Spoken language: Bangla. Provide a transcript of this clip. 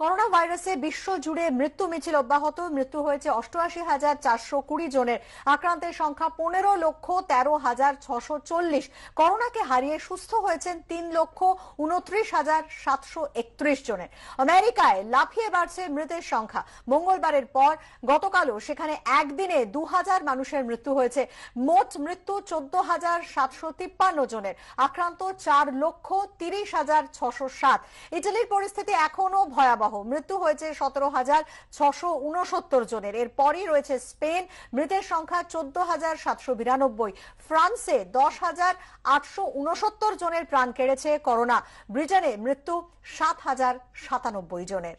করোনা ভাইরাসে বিশ্ব জুড়ে মৃত্যু মিছিল অব্যাহত। মৃত্যু হয়েছে অষ্টআশি হাজার চারশো কুড়ি জনের। আক্রান্তের সংখ্যা পনেরো লক্ষ তেরো হাজার ছশো চল্লিশ। করোনাকে হারিয়ে সুস্থ হয়েছেন তিন লক্ষ উনত্রিশ হাজার সাতশো একত্রিশ জনের। আমেরিকায় লাফিয়ে বাড়ছে মৃতের সংখ্যা। মঙ্গলবারের পর গতকালও সেখানে একদিনে দু হাজার মানুষের মৃত্যু হয়েছে। মোট মৃত্যু চোদ্দ হাজার সাতশো তিপ্পান্ন জনের। আক্রান্ত চার লক্ষ তিরিশ হাজার ছশো সাত। ইটালির পরিস্থিতি এখনও ভয়াবহ মৃত্যু হয়েছে সতেরো হাজার ছশো উনসত্তর জনের। এরপরই রয়েছে স্পেন। মৃতের সংখ্যা চোদ্দ হাজার সাতশো বিরানব্বই। ফ্রান্সে দশ হাজার আটশো উনসত্তর জনের প্রাণ কেড়েছে করোনা। ব্রিটেনে মৃত্যু সাত হাজার সাতানব্বই জনের।